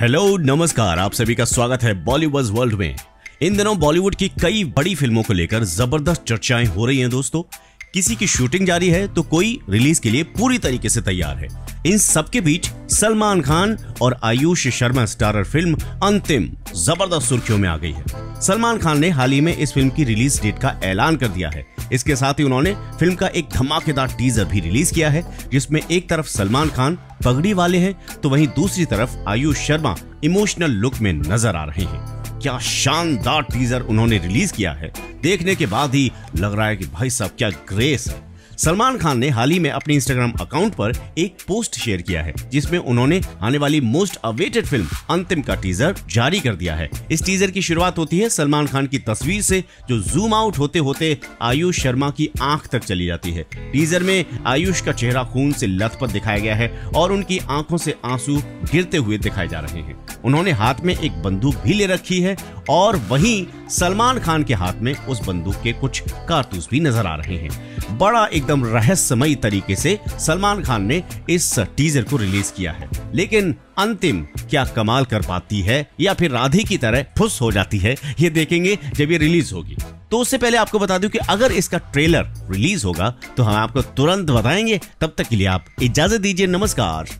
Hello नमस्कार, आप सभी का स्वागत है बॉलीवुड वर्ल्ड में। इन दिनों बॉलीवुड की कई बड़ी फ़िल्मों को लेकर ज़बरदस्त चर्चाएँ हो रही हैं दोस्तों। किसी की शूटिंग जारी है तो कोई रिलीज़ के लिए पूरी तरीके से तैयार है। इन सबके बीच सलमान खान और आयुष शर्मा स्टारर फ़िल्म अंतिम ज़बरदस्त सुर्खियों में आ गई है। सलमान खान ने हाल ही में इस फ़िल्म की रिलीज़ डेट का ऐलान कर दिया है। इसके साथ ही उन्होंने फ़िल्म का एक धमाकेदार टीजर भी रिलीज़ किया है, जिसमें एक तरफ़ सलमान खान पगड़ी वाले हैं तो वहीं दूसरी तरफ़ आयुष शर्मा इमोशनल लुक में नज़र आ रहे हैं। क्या शानदार टीजर उन्होंने रिलीज़ किया है? देखने के बाद ही लग रहा है कि भाई साहब, क्या ग्रेस है। सलमान खान ने हाल ही में अपने इंस्टाग्राम अकाउंट पर एक पोस्ट शेयर किया है, जिसमें उन्होंने आने वाली मोस्ट अवेटेड फ़िल्म अंतिम का टीजर जारी कर दिया है। इस टीजर की शुरुआत होती है सलमान खान की तस्वीर से, जो जूम आउट होते होते आयुष शर्मा की आँख तक चली जाती है। टीजर में आयुष का चेहरा खून से लथपथ दिखाया गया है और उनकी आँखों से आँसू गिरते हुए दिखाए जा रहे हैं। उन्होंने हाथ में एक बंदूक भी ले रखी है और वहीं सलमान खान के हाथ में उस बंदूक के कुछ कारतूस भी नज़र आ रहे हैं। बड़ा एकदम रहस्यमयी तरीके से सलमान खान ने इस टीजर को रिलीज़ किया है। लेकिन अंतिम क्या कमाल कर पाती है या फिर राधे की तरह फुस हो जाती है, ये देखेंगे जब ये रिलीज़ होगी। तो उससे पहले आपको बता दूँ कि अगर इसका ट्रेलर रिलीज़ होगा तो हम आपको तुरंत बताएँगे। तब तक के लिए आप इजाज़त दीजिए, नमस्कार।